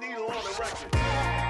needle on the record.